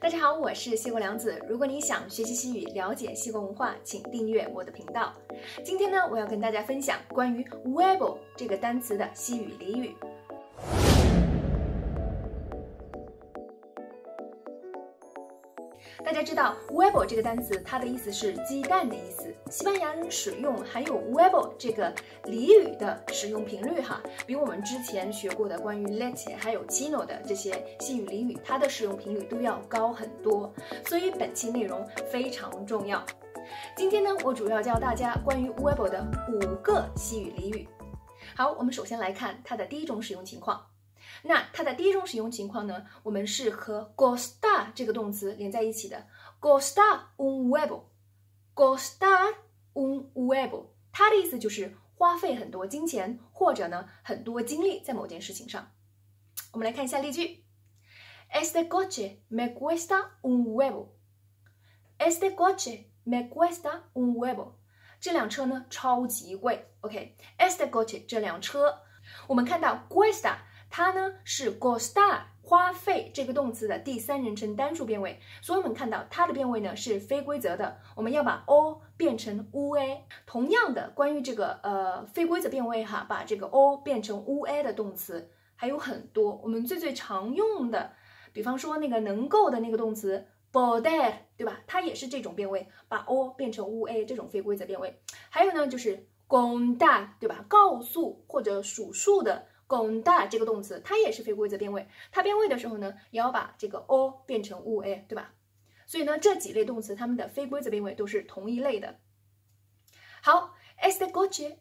大家好，我是西国良子。如果你想学习西语，了解西国文化，请订阅我的频道。今天呢，我要跟大家分享关于 Weibo 这个单词的西语俚语。大家知道 huevo 这个单词，它的意思是鸡蛋的意思。西班牙人使用含有 huevo 这个俚语的使用频率，哈，比我们之前学过的关于 leche 还有 chino 的这些西语俚语，它的使用频率都要高很多。所以本期内容非常重要。今天呢，我主要教大家关于 huevo 的五个西语俚语。好，我们首先来看它的第一种使用情况。那它的第一种使用情况呢，我们是和 gostar 这个动词连在一起的，gostar un huevo，gostar un huevo，它的意思就是花费很多金钱或者呢很多精力在某件事情上。我们来看一下例句：Este coche me cuesta un huevo，Este coche me cuesta un huevo，这辆车呢超级贵。OK，Este coche 这辆车，我们看到 cuesta。它呢是 gostar 花费这个动词的第三人称单数变位，所以我们看到它的变位呢是非规则的，我们要把 o 变成 ua。同样的，关于这个呃非规则变位哈，把这个 o 变成 ua 的动词还有很多。我们最最常用的，比方说那个能够的那个动词 poder，对吧？它也是这种变位，把 o 变成 ua 这种非规则变位。还有呢就是 contar，对吧？告诉或者数数的。巩大这个动词，它也是非规则变位。它变位的时候呢，也要把这个 o 变成 ua，对吧？所以呢，这几类动词它们的非规则变位都是同一类的。好，este coche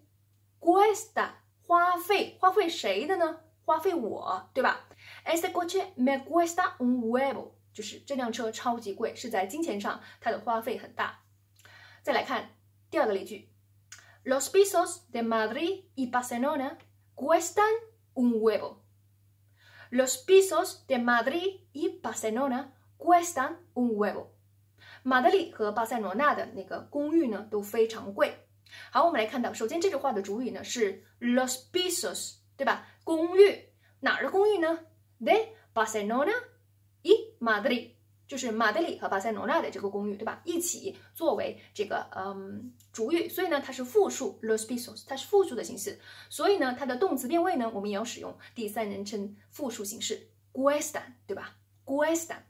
cuesta 花费，花费谁的呢？花费我，对吧？este coche me cuesta un huevo，就是这辆车超级贵，是在金钱上它的花费很大。再来看第二个例句，los pisos de Madrid y Barcelona cuestan un huevo. Los pisos de Madrid y Barcelona cuestan un huevo. 马德里和巴塞罗那的那个公寓呢都非常贵。好，我们来看到，首先这句话的主语呢是 los pisos，对吧？公寓哪儿的公寓呢？de Barcelona y Madrid。 就是马德里和巴塞罗那的这个公寓，对吧？一起作为这个嗯主语，所以呢它是复数 los pisos，它是复数的形式，所以呢它的动词变位呢我们也要使用第三人称复数形式 cuestan，对吧？cuestan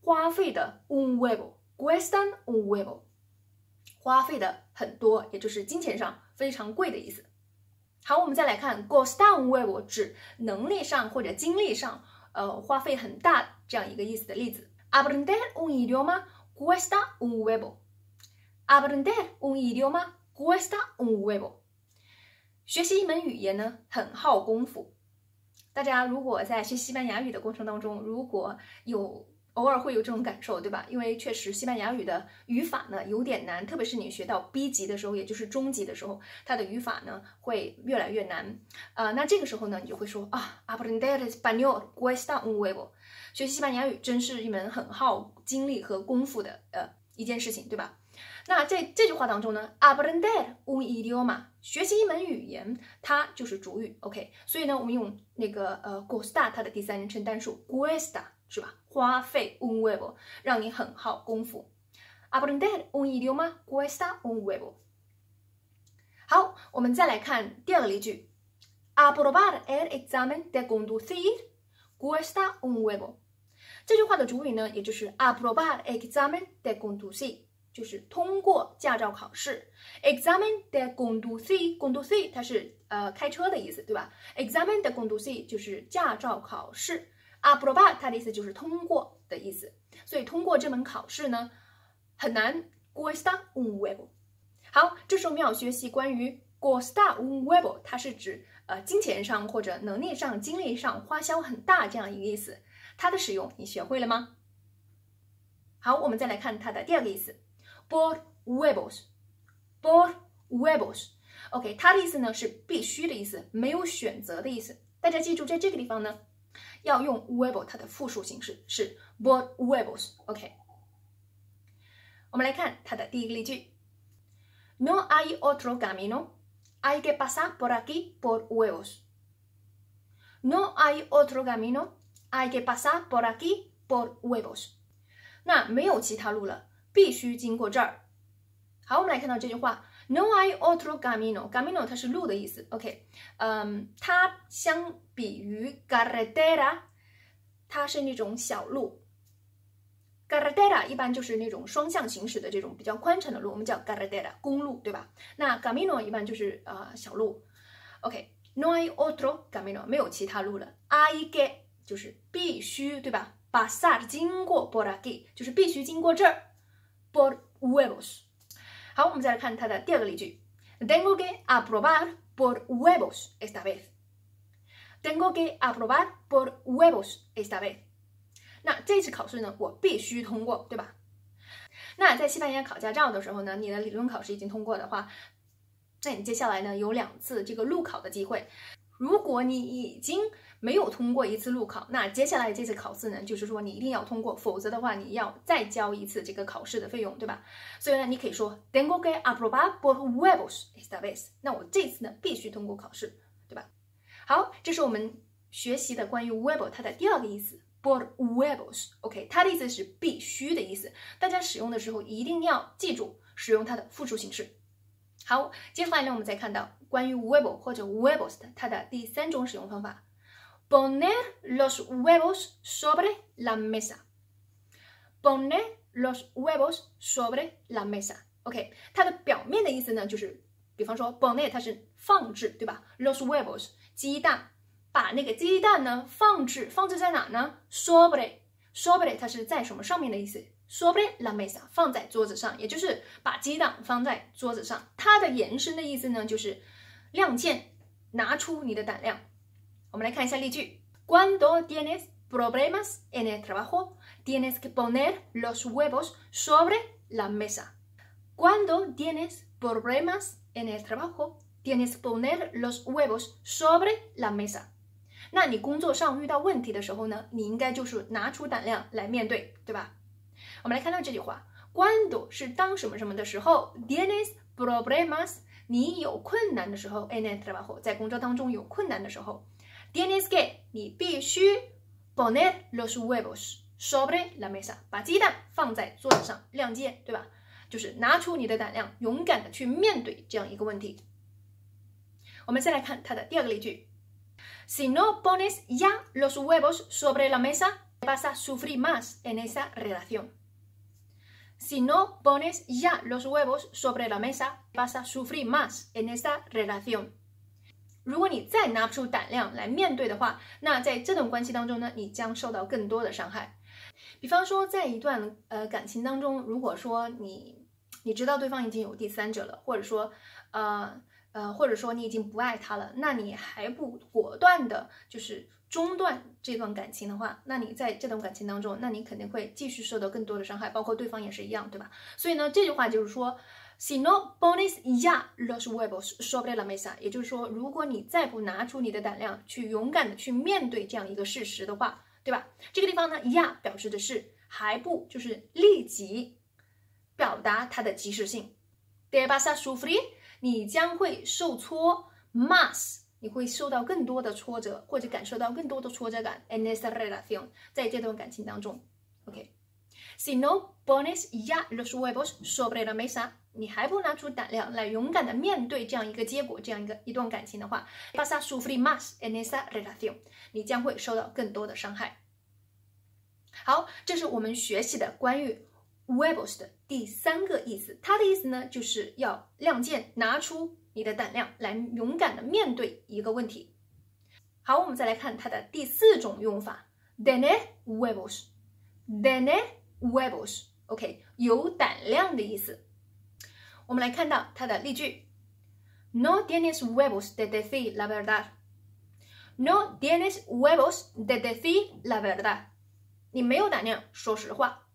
花费的 un huevo，cuestan un huevo 花费的很多，也就是金钱上非常贵的意思。好，我们再来看 costar un huevo，指能力上或者精力上呃花费很大这样一个意思的例子。Aprender un idioma cuesta un huevo. Aprender un idioma cuesta un huevo. 学习一门语言呢，很耗功夫。大家如果在学西班牙语的过程当中，如果有偶尔会有这种感受，对吧？因为确实西班牙语的语法呢有点难，特别是你学到 B 级的时候，也就是中级的时候，它的语法呢会越来越难。啊，那这个时候呢，你就会说啊，Aprender español cuesta un huevo。学习西班牙语真是一门很耗精力和功夫的呃一件事情，对吧？那在这句话当中呢，aprender un idioma，学习一门语言，它就是主语，OK？所以呢，我们用那个呃 cuesta 它的第三人称单数 cuesta 是吧？花费 un huevo，让你很耗功夫。aprender un idioma cuesta un huevo。好，我们再来看第二个例句，aprobar el examen de conducir。Cuesta un huevo。这句话的主语呢，也就是 aprobar examen de conducir，就是通过驾照考试。examen de conducir，conducir 它是呃开车的意思，对吧？examen de conducir 就是驾照考试。aprobar 它的意思就是通过的意思，所以通过这门考试呢很难。Cuesta un huevo。好，这时候我们要学习关于 cuesta un huevo，它是指。呃，金钱上或者能力上、精力上花销很大这样一个意思，它的使用你学会了吗？好，我们再来看它的第二个意思，por huevos，por huevos。OK，它的意思呢是必须的意思，没有选择的意思。大家记住，在这个地方呢，要用 huevo 它的复数形式是 por huevos。OK，我们来看它的第一个例句，No hay otro camino。Hay que pasar por aquí por huevos. No hay otro camino. Hay que pasar por aquí por huevos. 那没有其他路了，必须经过这儿。好，我们来看到这句话，No hay otro camino。camino 它是路的意思，OK，嗯，它相比于 carretera，它是那种小路。carretera 一般就是那种双向行驶的这种比较宽敞的路，我们叫 carretera 公路，对吧？那 camino 一般就是呃小路。OK，no hay otro camino，没有其他路了。hay que 就是必须，对吧？pasar 经过 por aquí 就是必须经过这儿。por huevos。好，我们再来看它的第二个例句：Tengo que aprobar por huevos esta vez。Tengo que aprobar por huevos esta vez。 那这次考试呢，我必须通过，对吧？那在西班牙考驾照的时候呢，你的理论考试已经通过的话，那你接下来呢有两次这个路考的机会。如果你已经没有通过一次路考，那接下来这次考试呢，就是说你一定要通过，否则的话你要再交一次这个考试的费用，对吧？所以呢，你可以说 Tengo que aprobar por huevos esta vez。那我这次呢必须通过考试，对吧？好，这是我们学习的关于 huevo 它的第二个意思。Por huevos，OK，它的意思是必须的意思。大家使用的时候一定要记住使用它的复数形式。好，接下来呢，我们再看到关于 huevo 或者 huevos 的它的第三种使用方法：poner los huevos sobre la mesa。poner los huevos sobre la mesa。OK，它的表面的意思呢，就是比方说 poner 它是放置，对吧？los huevos 鸡蛋。把那个鸡蛋呢放置放置在哪呢？sobre，sobre 它是在什么上面的意思？sobre la mesa 放在桌子上，也就是把鸡蛋放在桌子上。它的延伸的意思呢，就是亮剑，拿出你的胆量。我们来看一下例句：Cuando tienes problemas en el trabajo, tienes que poner los huevos sobre la mesa. Cuando tienes problemas en el trabajo, tienes que poner los huevos sobre la mesa. 那你工作上遇到问题的时候呢，你应该就是拿出胆量来面对，对吧？我们来看到这句话，cuando 是当什么什么的时候，tienes problemas，你有困难的时候，en el trabajo，在工作当中有困难的时候，tienes que，你必须 poner los huevos sobre la mesa，把鸡蛋放在桌子上亮剑，对吧？就是拿出你的胆量，勇敢的去面对这样一个问题。我们再来看它的第二个例句。Si no pones ya los huevos sobre la mesa, vas a sufrir más en esa relación. Si no pones ya los huevos sobre la mesa, vas a sufrir más en esa relación. 如果你再拿不出胆量来面对的话，那在这段关系当中呢，你将受到更多的伤害。比方说，在一段呃感情当中，如果说你你知道对方已经有第三者了，或者说呃 呃，或者说你已经不爱他了，那你还不果断的，就是中断这段感情的话，那你在这段感情当中，那你肯定会继续受到更多的伤害，包括对方也是一样，对吧？所以呢，这句话就是说，si no pones ya los huevos sobre la mesa，也就是说，如果你再不拿出你的胆量去勇敢的去面对这样一个事实的话，对吧？这个地方呢，ya 表示的是还不，就是立即表达它的及时性，de vas a sufrir。你将会受挫，más，你会受到更多的挫折，或者感受到更多的挫折感。En esta relación，在这段感情当中，OK，si no pones ya los huevos sobre la mesa，你还不拿出胆量来勇敢的面对这样一个结果，这样一个一段感情的话，vas a sufrir más en esta relación，你将会受到更多的伤害。好，这是我们学习的关于。Huevos 的第三个意思，它的意思呢，就是要亮剑，拿出你的胆量来勇敢的面对一个问题。好，我们再来看它的第四种用法，tener huevos，tener huevos，OK，有胆量的意思。我们来看到它的例句：No tienes huevos de decir la verdad，No tienes huevos de decir la verdad，你没有胆量说实话。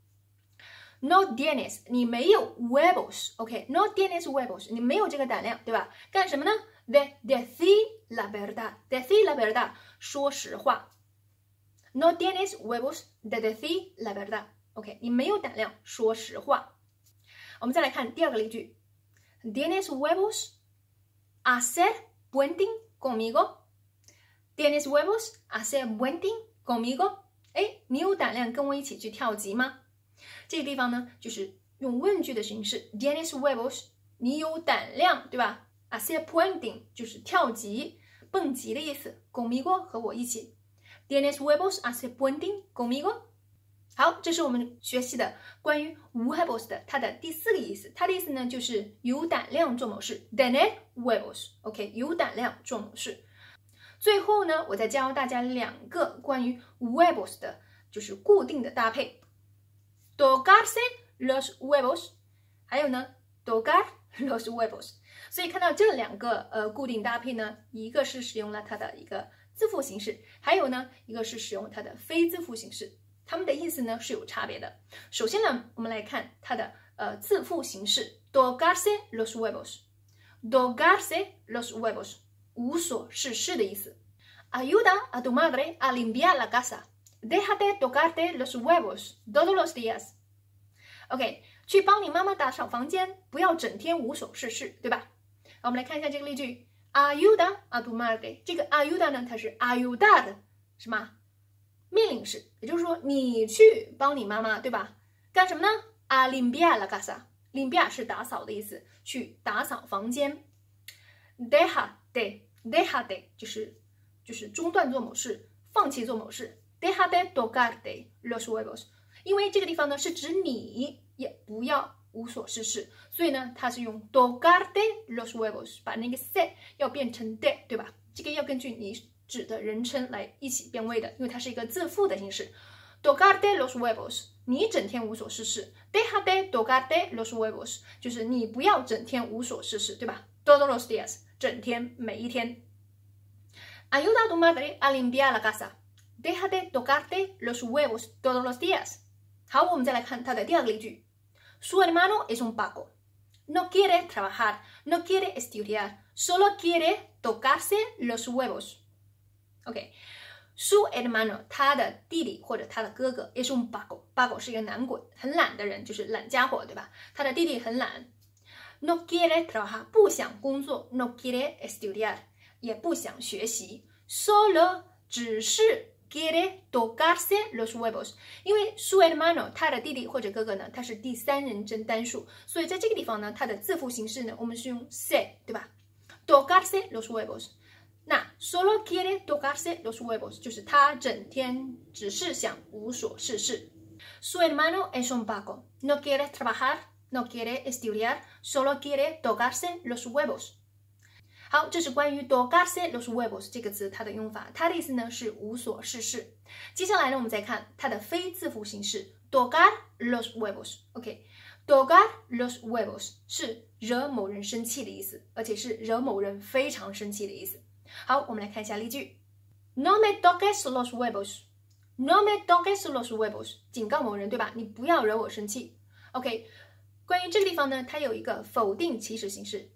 No tienes，你没有 huevos，OK？No tienes huevos，你没有这个胆量，对吧？干什么呢？De decir la verdad，decir la verdad，说实话。No tienes huevos de decir la verdad，OK？你没有胆量说实话。我们再来看第二个例句：Tienes huevos hacer puenting conmigo？Tienes huevos hacer puenting conmigo？哎，你有胆量跟我一起去跳级吗？ 这个地方呢，就是用问句的形式，Tienes huevos？你有胆量，对吧？Hacer p u e n t i n g 就是跳级、蹦极的意思。Conmigo 和我一起。Tienes huevos hacer puente conmigo？好，这是我们学习的关于 huevos 的它的第四个意思。它的意思呢，就是有胆量做某事。Tener huevos，OK，有胆量做某事。最后呢，我再教大家两个关于 huevos 的，就是固定的搭配。Tocarse los huevos，还有呢，tocar los huevos。所以看到这两个呃固定搭配呢，一个是使用了它的一个自负形式，还有呢一个是使用它的非自负形式，它们的意思呢是有差别的。首先呢，我们来看它的呃自负形式，tocarse los huevos，tocarse los huevos，无所事事的意思。Ayuda a tu madre a limpiar la casa，déjate tocarte los huevos todos los días。OK，去帮你妈妈打扫房间，不要整天无所事事，对吧？好，我们来看一下这个例句 Are you da? A tu madre.。这个 are you da？呢，它是 ayuda 的什么命令式，也就是说你去帮你妈妈，对吧？干什么呢？A limpiar la casa，limpiar 是打扫的意思，去打扫房间。Déjate，déjate 就是就是中断做某事，放弃做某事。Déjate tocarte los huevos，因为这个地方呢是指你。也不要无所事事，所以呢，它是用 tocarte los huevos，把那个 se 要变成 de，对吧？这个要根据你指的人称来一起变位的，因为它是一个自负的形式。tocarte los huevos，你整天无所事事。deja de tocarte los huevos，就是你不要整天无所事事，对吧？todos los días，整天每一天。ayuda a tu madre a limpiar la casa。 deja de tocarte los huevos todos los días。好，我们再来看它的第二个例句。Su hermano es un paco. No quiere trabajar, no quiere estudiar, solo quiere tocarse los huevos. OK, su hermano 他的弟弟或者他的哥哥 es un paco. Paco 是一个懒鬼，很懒的人，就是懒家伙，对吧？他的弟弟很懒。No quiere trabajar 不想工作，no quiere estudiar 也不想学习，solo 只是 quiere tocarse los huevos，因为 su hermano 他的弟弟或者哥哥呢，他是第三人称单数，所以在这个地方呢，它的自负形式呢，我们是用 se，对吧？tocarse los huevos，那 solo quiere tocarse los huevos 就是他整天只是想无所事事。Su hermano es un vago, no quiere trabajar, no quiere estudiar, solo quiere tocarse los huevos。 好，这是关于 dogarse los huevos 这个词它的用法，它的意思呢是无所事事。接下来呢，我们再看它的非字符形式 dogar los huevos。OK，tocar los huevos 是惹某人生气的意思，而且是惹某人非常生气的意思。好，我们来看一下例句：No me dogues los huevos。No me dogues los huevos，警告某人，对吧？你不要惹我生气。OK，关于这个地方呢，它有一个否定祈使形式。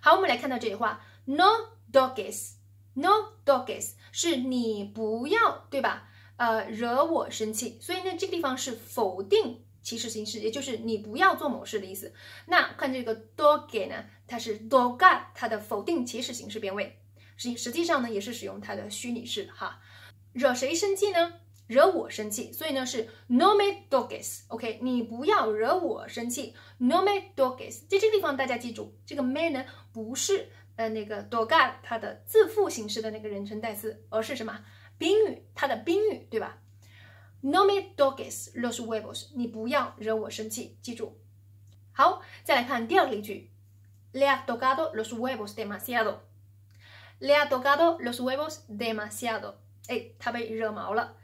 好，我们来看到这句话。No doges, no doges，是你不要，对吧？呃，惹我生气。所以呢，这个地方是否定祈使形式，也就是你不要做某事的意思。那看这个 dog 呢，它是 doga，它的否定祈使形式变位。实实际上呢，也是使用它的虚拟式哈。惹谁生气呢？惹我生气。所以呢是 no me doges，OK，你不要惹我生气。No me doges，。在这个地方大家记住，这个 me 呢不是。呃，那个 doga 它的自负形式的那个人称代词，而是什么宾语？它的宾语对吧？No me dogues los huevos，你不要惹我生气，记住。好，再来看第二个例句，Le ha tocado los huevos demasiado，Le ha tocado los huevos demasiado，哎，他被惹毛了。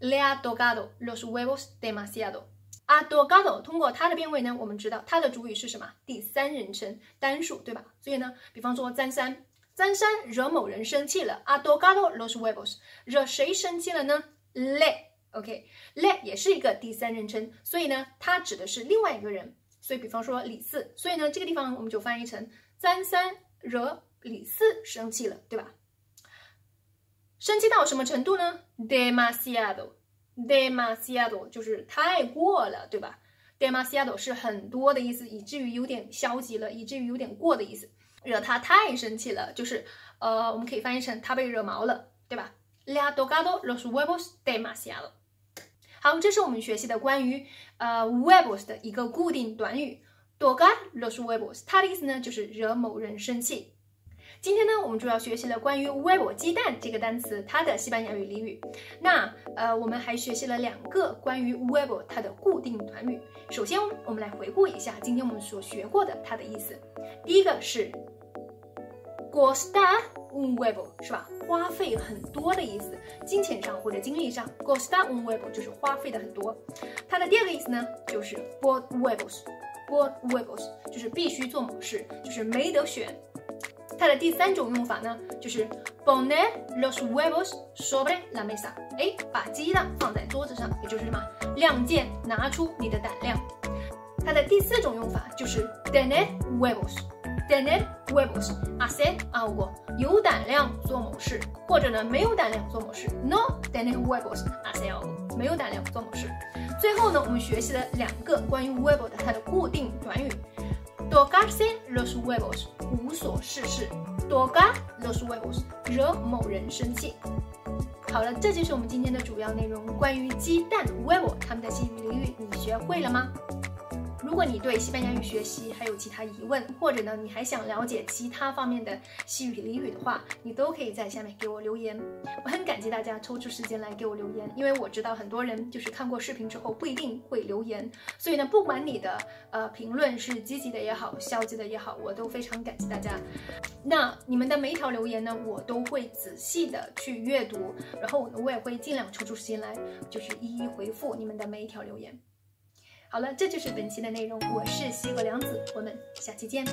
Le ha tocado los huevos demasiado。啊，tocado 通过它的变位呢，我们知道它的主语是什么？第三人称单数，对吧？所以呢，比方说张三，张三惹某人生气了。啊，tocado los huevos，惹谁生气了呢？Le，OK，Le 也是一个第三人称，所以呢，它指的是另外一个人。所以比方说李四，所以呢，这个地方我们就翻译成张三惹李四生气了，对吧？生气到什么程度呢？demasiado。Demasiado 就是太过了，对吧？demasiado 是很多的意思，以至于有点消极了，以至于有点过的意思。惹他太生气了，就是呃，我们可以翻译成他被惹毛了，对吧？Le ha tocado los huevos demasiado。好，这是我们学习的关于呃 huevos 的一个固定短语，tocar los huevos，它的意思呢就是惹某人生气。今天呢，我们主要学习了关于 huevo 鸡蛋这个单词它的西班牙语俚语。那呃，我们还学习了两个关于 huevo 它的固定短语。首先，我们来回顾一下今天我们所学过的它的意思。第一个是 costar un huevo，是吧？花费很多的意思，金钱上或者精力上，costar un huevo 就是花费的很多。它的第二个意思呢，就是 por huevos，por huevos 就是必须做某事，就是没得选。它的第三种用法呢，就是 poner los huevos sobre la mesa，哎，把鸡蛋放在桌子上，也就是什么，亮剑，拿出你的胆量。它的第四种用法就是 tener huevos，tener huevos，hacer algo，有胆量做某事，或者呢没有胆量做某事，no tener huevos，hacer algo，没有胆量做某事。最后呢，我们学习了两个关于 huevo 的它的固定短语。Tocarse los huevos，无所事事；tocar los huevos，惹某人生气。好了，这就是我们今天的主要内容，关于鸡蛋 huevo 它们的西语俚语，你学会了吗？如果你对西班牙语学习还有其他疑问，或者呢你还想了解其他方面的西语俚语的话，你都可以在下面给我留言。我很感激大家抽出时间来给我留言，因为我知道很多人就是看过视频之后不一定会留言，所以呢，不管你的呃评论是积极的也好，消极的也好，我都非常感谢大家。那你们的每一条留言呢，我都会仔细的去阅读，然后我也会尽量抽出时间来，就是一一回复你们的每一条留言。好了，这就是本期的内容。我是西瓜凉子，我们下期见。